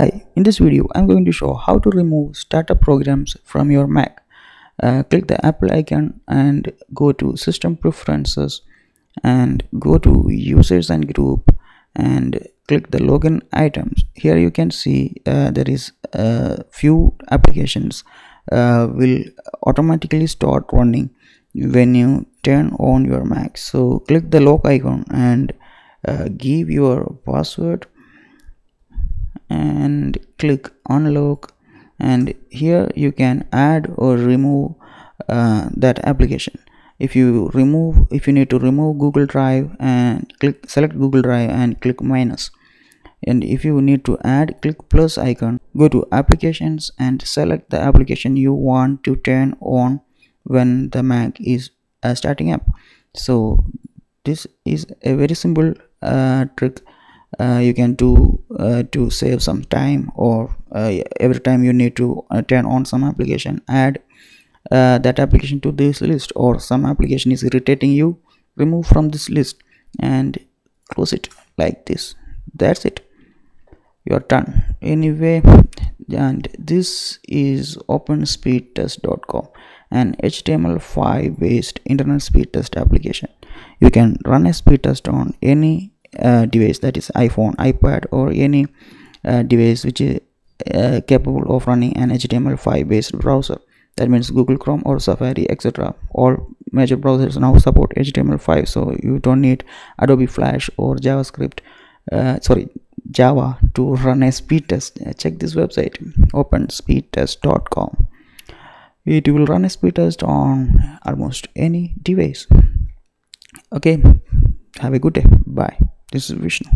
Hi, in this video I'm going to show how to remove startup programs from your Mac. Uh, click the Apple icon and go to system preferences and go to users and group and click the login items. Here you can see uh, there is a few applications uh, will automatically start running when you turn on your Mac. So click the lock icon and uh, give your password and click unlock. And here you can add or remove uh, that application. If you remove if you need to remove google drive and click select google drive and click minus. And if you need to add click plus icon go to applications and select the application you want to turn on when the mac is uh, starting up. So this is a very simple uh, trick you can do uh, to save some time or uh, every time you need to uh, turn on some application add uh, that application to this list or some application is irritating you remove from this list and close it like this. That's it. You're done. Anyway and this is openspeedtest.com an html5 based internet speed test application. You can run a speed test on any uh, device that is iphone ipad or any uh, device which is uh, capable of running an html5 based browser. That means google chrome or safari etc all major browsers now support html5 so you don't need adobe flash or javascript uh, sorry java to run a speed test. Uh, check this website openspeedtest.com it will run a speed test on almost any device. Okay have a good day. Bye this is vishnu